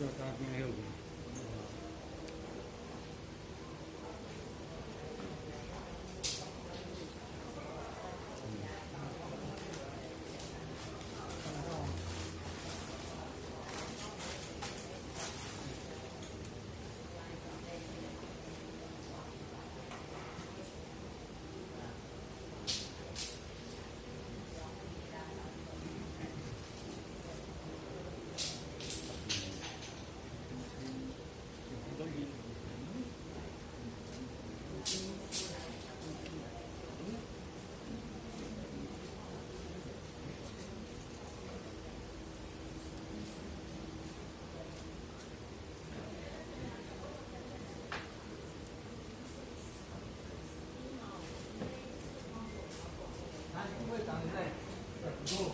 da, da minha reunião. 뭐.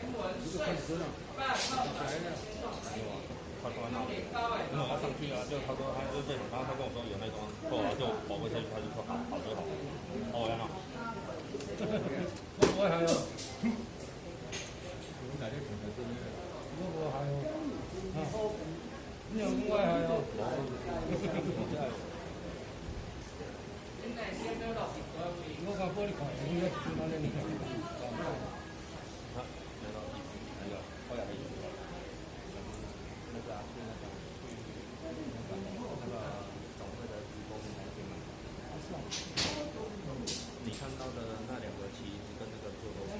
Em muốn xem và sau đó sẽ. 他说那，因为我上去啊，就他说他就是，然后他跟我说有那种，后来就跑过去，他就说好，好就好。哦，呀，我我还有，我我还有，啊，你我还有，我讲玻璃块，你要去哪里？啊，那个意思，那个后来还有。那个啊，那个，那个总会的直播平台可以买。你看到的那两个旗子跟那个座都是。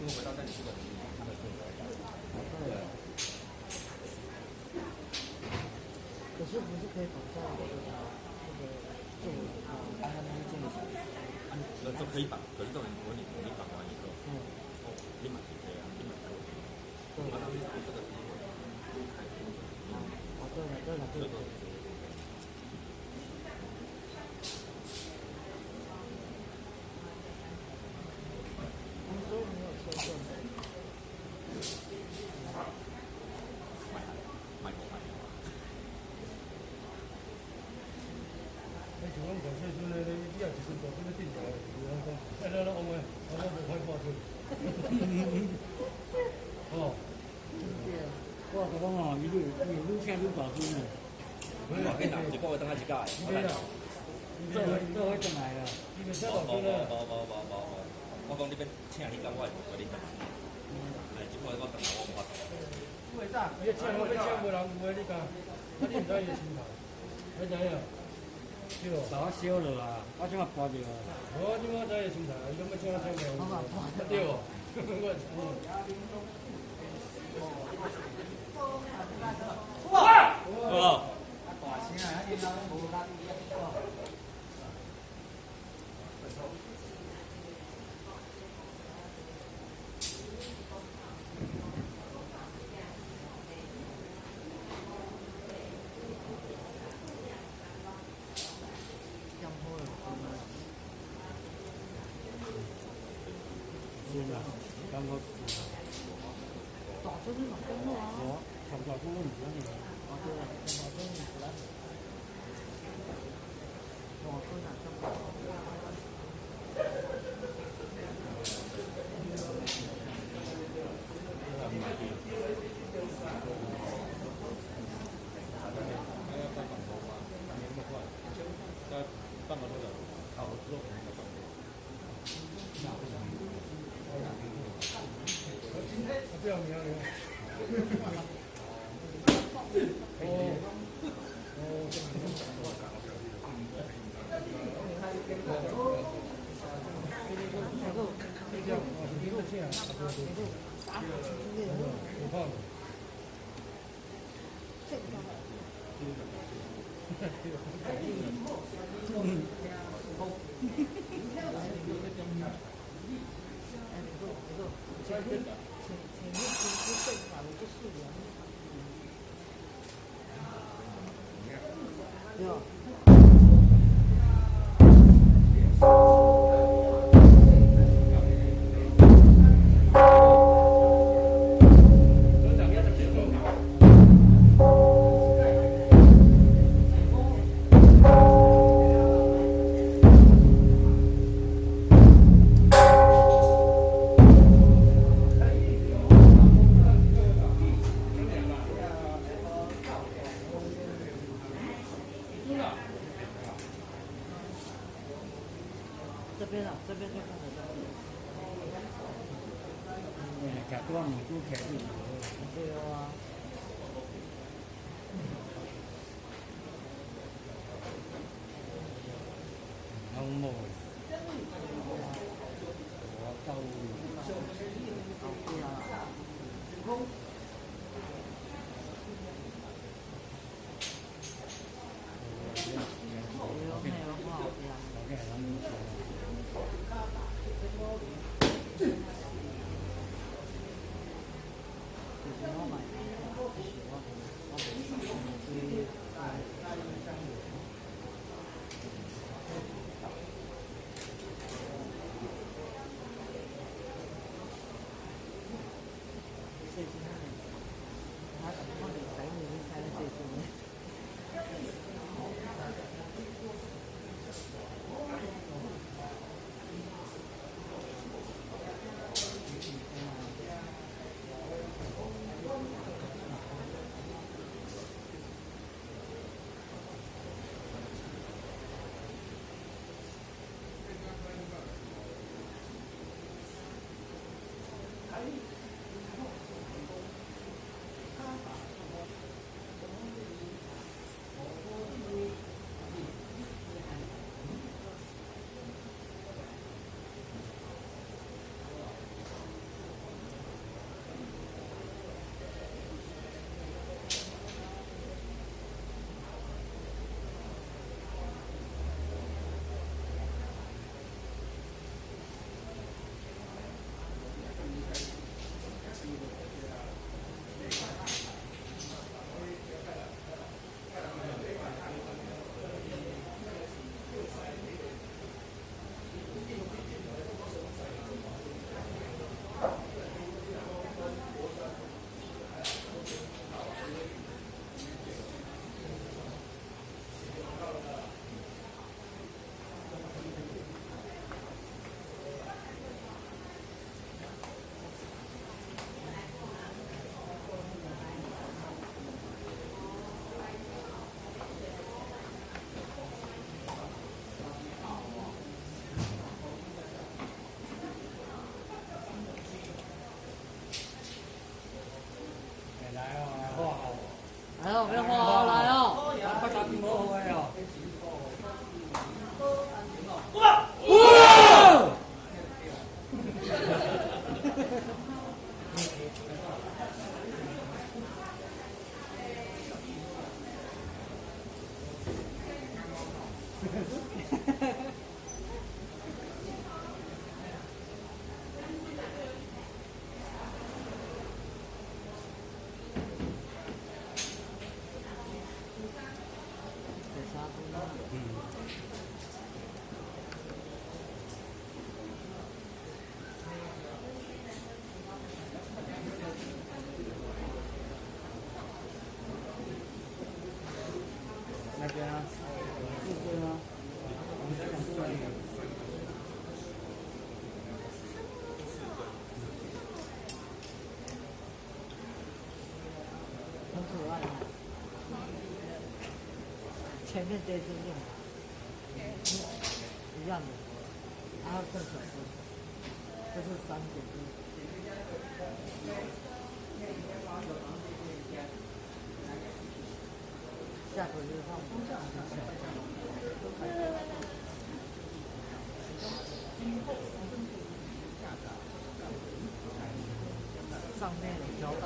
因为回到家里这个他的性格来讲，对，可是不是可以绑架那个那个做啊，他们去做小那就可以吧，可是这种模拟模拟绑完以后，嗯，哦，立马就这样，立马就对，马上就这个机会就开始，哦对了对了对了，他们说没有车证的，买买买。你像我们上岁阵咧，你也一根大根咧顶下来，有人讲，哎，咱咱往个，我我无快挂出。哦，对，我甲讲吼，伊愈伊愈请，没我跟你讲，一个月等下一届，没啦，做伙做伙转来啦。伊个车无无无大根啦，无无无无无，我讲你边请你讲，我会无跟你讲。哎，即个我等下我无法度。伊个车我要车无人有诶，你讲，啊你毋知伊诶心态，你知影？对无？把我烧落啊，我即马拔着啊。我即马知伊心态，伊要请我车无人有，啊对无？我哦。要摸了，是啦，感觉早我我早就是马上，我说哪上半个多小时，好之后可能就放松。不要名了。哦，我，我喜，要花来哦。快打乒乓球来哦！给啥不一样？那边啊，四分啊，我们在讲四分。很可爱啊。前面这只另一样的，还有更小只，这是三点一。下回就放不下上面有胶带。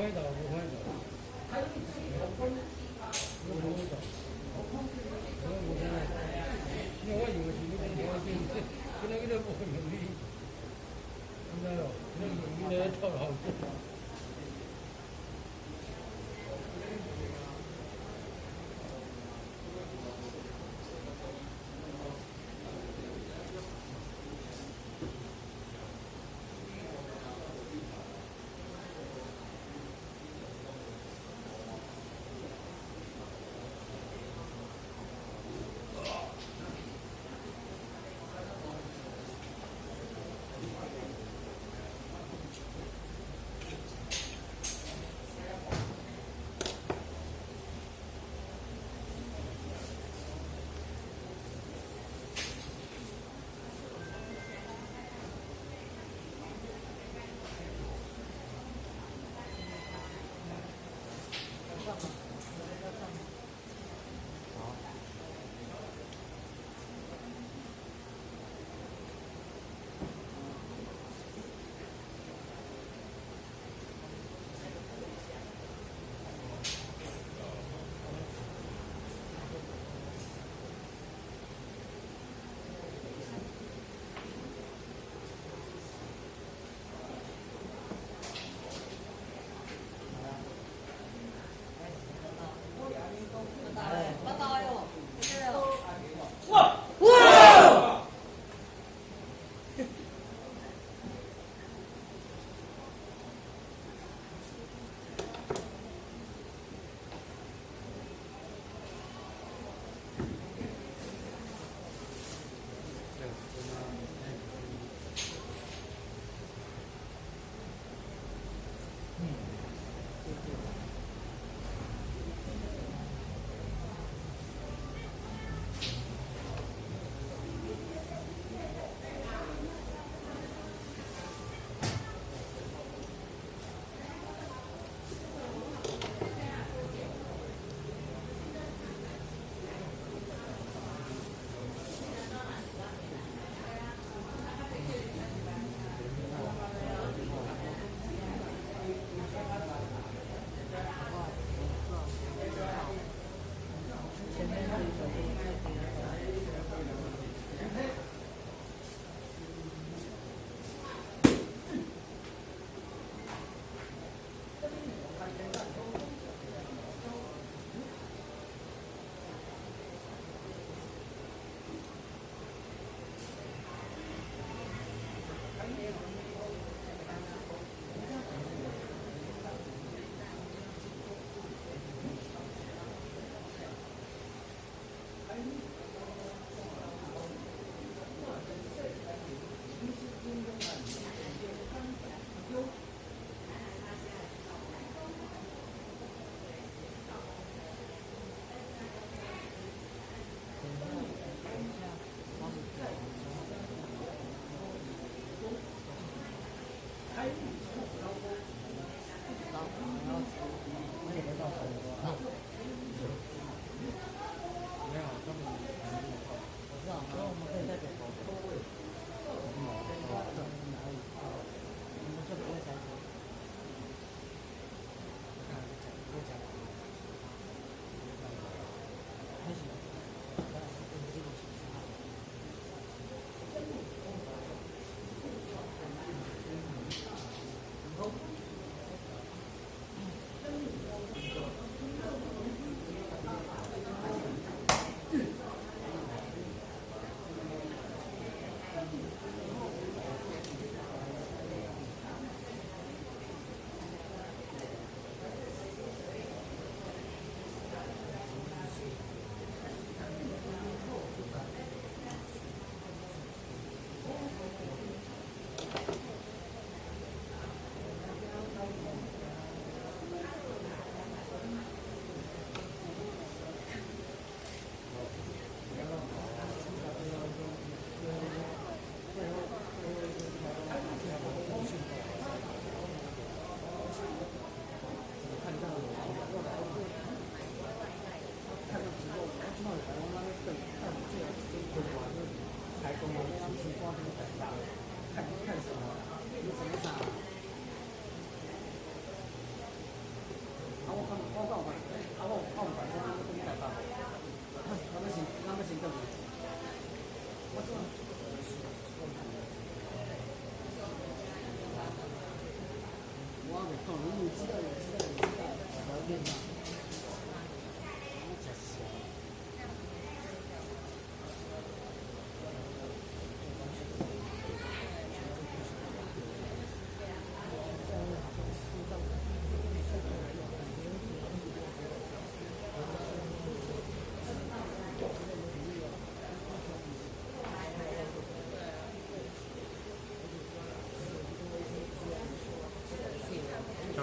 不快打，不快打。不会打。我不会打。因为我以为是你讲我先，今仔日无用你，知道咯？你用你来套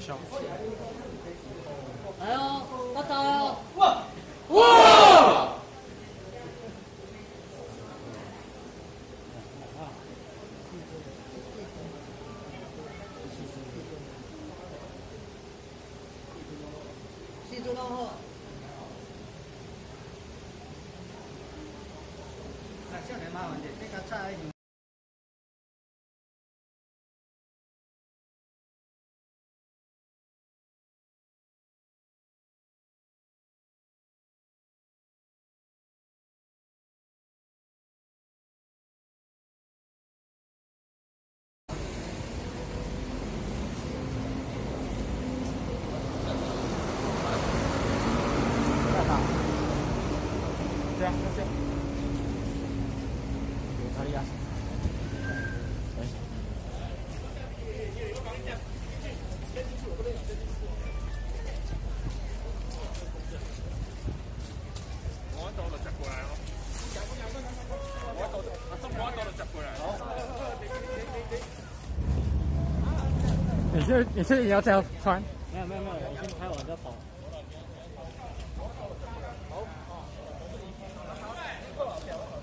像你是不是也要这样穿？没有，没有，没有。我先拍完再跑。好。